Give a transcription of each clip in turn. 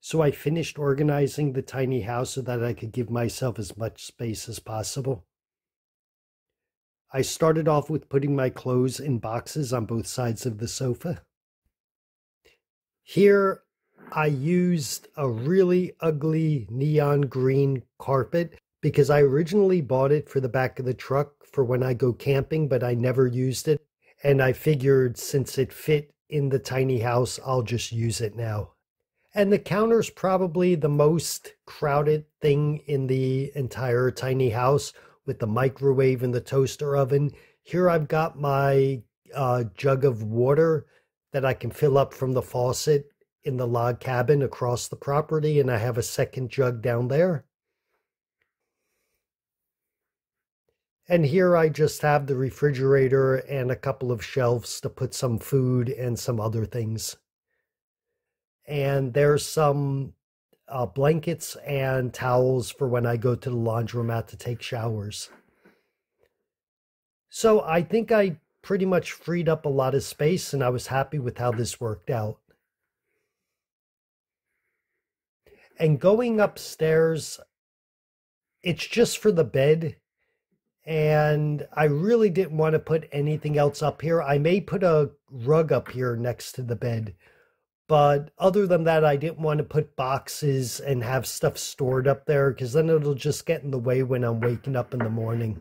So I finished organizing the tiny house so that I could give myself as much space as possible. I started off with putting my clothes in boxes on both sides of the sofa. Here, I used a really ugly neon green carpet because I originally bought it for the back of the truck for when I go camping, but I never used it. And I figured since it fit in the tiny house, I'll just use it now. And the counter's probably the most crowded thing in the entire tiny house with the microwave and the toaster oven. Here I've got my uh, jug of water that I can fill up from the faucet in the log cabin across the property, and I have a second jug down there. And here I just have the refrigerator and a couple of shelves to put some food and some other things and there's some uh, blankets and towels for when I go to the laundromat to take showers. So I think I pretty much freed up a lot of space and I was happy with how this worked out. And going upstairs, it's just for the bed. And I really didn't want to put anything else up here. I may put a rug up here next to the bed but other than that, I didn't want to put boxes and have stuff stored up there because then it'll just get in the way when I'm waking up in the morning.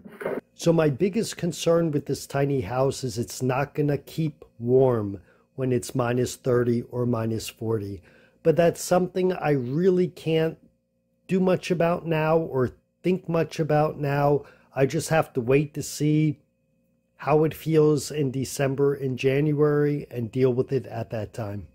So, my biggest concern with this tiny house is it's not going to keep warm when it's minus 30 or minus 40. But that's something I really can't do much about now or think much about now. I just have to wait to see how it feels in December and January and deal with it at that time.